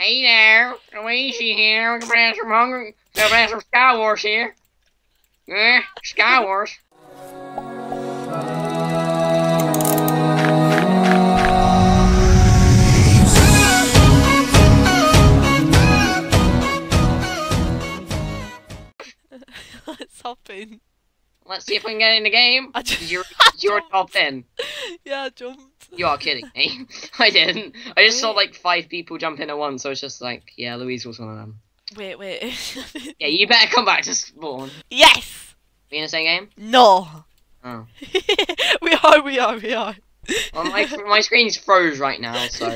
Hey there, Luigi here. We're playing some Hungry. We're playing some Sky Wars here. Yeah, Sky Wars. See if we can get in the game. You're, you're top 10. yeah, I jumped. You are kidding me. I didn't. I just saw like five people jump in at once, so it's just like, yeah, Louise was one of them. Wait, wait. Yeah, you better come back to spawn. yes. We in the same game? No. Oh. we are. We are. We are. Well, my, my screen's froze right now, so.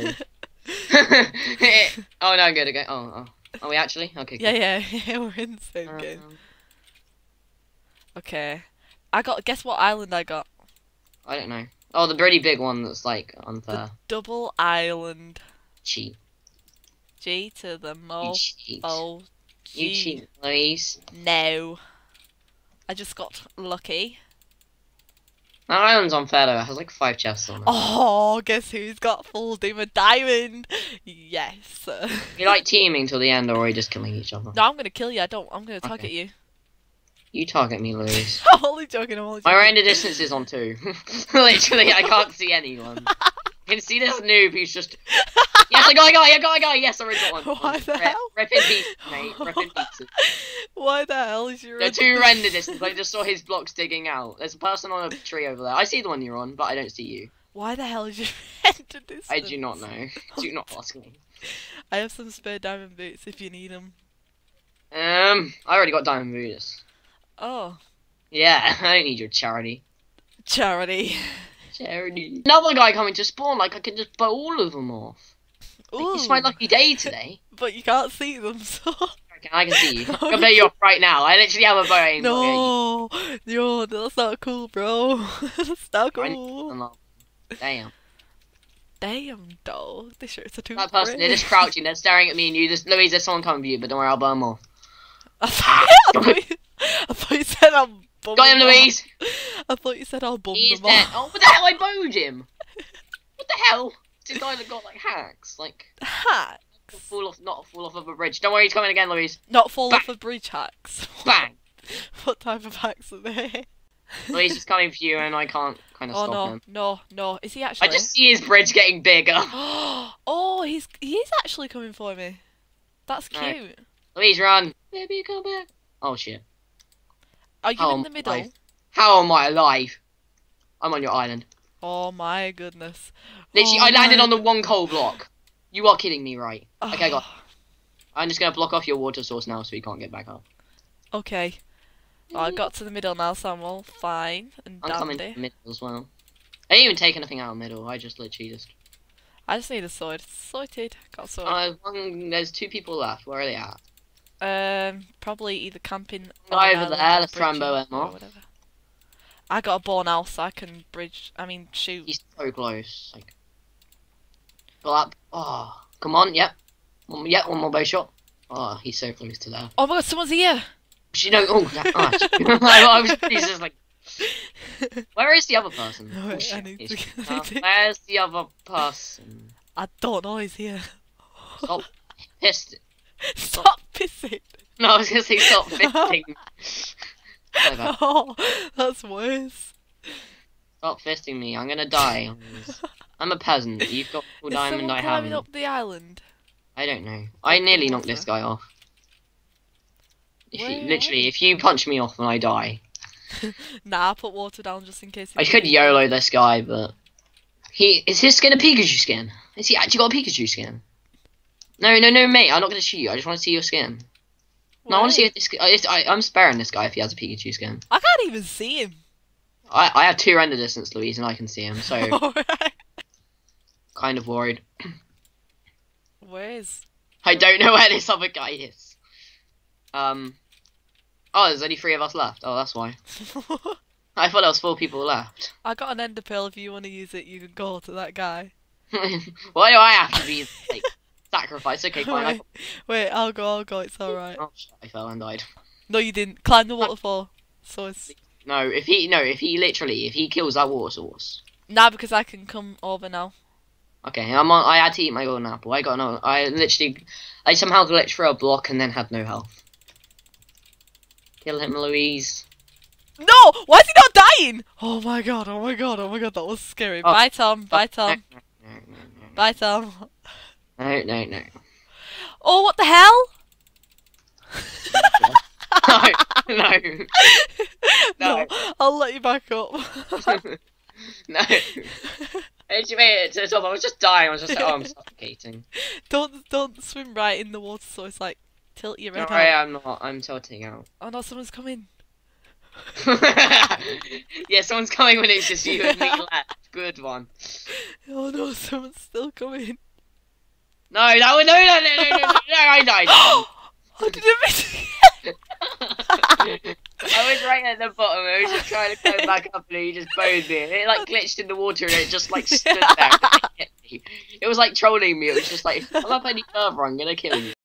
oh, no, I'm good, again. Oh, oh. Are we actually? Okay, Yeah, good. yeah, yeah. We're in the same game. Um, Okay. I got. Guess what island I got? I don't know. Oh, the pretty big one that's like on The the double island. cheat. G to the mo. Oh. You cheat, Louise. No. I just got lucky. That island's unfair though. It has like five chests on it. Oh, guess who's got full demon diamond? Yes. You like teaming till the end, or are you just killing each other? No, I'm gonna kill you. I don't. I'm gonna target you. You target me, Louise. I'm only joking. I'm only My joking. render distance is on two. Literally, I can't see anyone. You can see this noob who's just. Yes, I got a guy, I got a guy. Yes, I already got one. Why the rip, hell? Rip in pieces, mate. Rip in pieces. Why the hell is your The two render distance. I just saw his blocks digging out. There's a person on a tree over there. I see the one you're on, but I don't see you. Why the hell is your render distance? I do not know. Do not ask me. I have some spare diamond boots if you need them. Um, I already got diamond boots. Oh, Yeah, I don't need your charity. charity. Charity. Another guy coming to spawn. Like I can just bow all of them off. Like, it's my lucky day today. but you can't see them, so. Okay, I can see you. I can blow you off right now. I literally have a bow at No, yo, that's not cool, bro. that's not cool. Um, damn. Damn, dog. This shirt's are too That person, they're just crouching. They're staring at me and you. Just Louise, there's someone coming for you, but don't worry, I'll burn them off. I thought, you, I thought you said I'll bum Got him. Louise. I thought you said I'll bum He's them dead. Oh, what the hell? I bowed him. What the hell? It's a guy that got like hacks, like Ha! fall off, not fall off of a bridge. Don't worry, he's coming again, Louise. Not fall Bang. off of bridge hacks. Bang. what type of hacks are they? Louise is coming for you, and I can't kind of Oh stop no, him. no, no. Is he actually? I just see his bridge getting bigger. oh, he's he's actually coming for me. That's cute. Louise, run. Baby, come back. Oh shit. Are you How in the middle? I- How am I alive? I'm on your island. Oh my goodness. Literally, Oh I landed on the one coal block. You are kidding me, right? Okay, I got. Oh, I'm just gonna block off your water source now, so you can't get back up. Okay. Well, I got to the middle now, so I'm all fine and I'm coming to the middle as well. I didn't even take anything out of the middle. I just literally just. I just need a sword. Sorted. Got a sword. Uh, one, there's two people left. Where are they at? Um, probably either camping. An over there, let's try and bow him or off. whatever. I got a bow now, so I can bridge. I mean, shoot. He's so close. Like. Pull. Oh, come on. Yep. One, yep. One more bow shot. Oh, he's so close to there. Oh my god, someone's here! You know. Oh, that, oh, I, was. He's just like. Where is the other person? No, Oh, I shit, need to- uh, where's the other person? I don't know he's here. Stop pissed. Stop pissing! No, I was gonna say stop fisting. Oh, that's worse. Stop fisting me. I'm gonna die. I'm a peasant. You've got full Is diamond. I haven't. up the island? I don't know. I nearly knocked this guy off. If you, literally, if you punch me off and I die, Nah, I put water down just in case. I could YOLO this guy, but he is his skin a Pikachu skin? Is he actually got a Pikachu skin? No, no, no, mate. I'm not gonna shoot you. I just want to see your skin. No, I want to see this. I, I'm sparing this guy if he has a Pikachu skin. I can't even see him. I, I have two render distance, Louise, and I can see him, so kind of worried. Where's? I don't know where this other guy is. Um. Oh, there's only three of us left. Oh, that's why. I thought there was four people left. I got an ender pearl. If you want to use it, you can go to that guy. why do I have to be like sacrificed? Okay, fine. I, Wait, wait, I'll go. I'll go. It's alright. oh, shit, I fell and died. No, you didn't. Climb the waterfall. Source. No, if he no, if he literally if he kills that water source. nah because I can come over now. Okay, I'm on. I had to eat my golden apple. I got no. I literally, I somehow glitched through a block and then had no health. Kill him, Louise. No! Why is he not dying? Oh my god, oh my god, oh my god, that was scary. Oh. Bye, Tom. Bye, Tom. Bye, Tom. No, no, no. Oh, what the hell? no, no, no, I'll let you back up. no. You made it to the top, I was just dying. I was just like, oh, I'm suffocating. don't don't swim right in the water so it's like tilt your head. No, I am not. I'm tilting out. Oh no, someone's coming. yeah, someone's coming when it's just you and me left. Good one. Oh no, someone's still coming. No, that was no, no, no, no, no, no, no, I died. I didn't miss I was right at the bottom. I was just trying to go back up, and he just boned me. It like glitched in the water, and it just like stood there. it. It was like trolling me. It was just like, I'm up any further, I'm gonna kill you.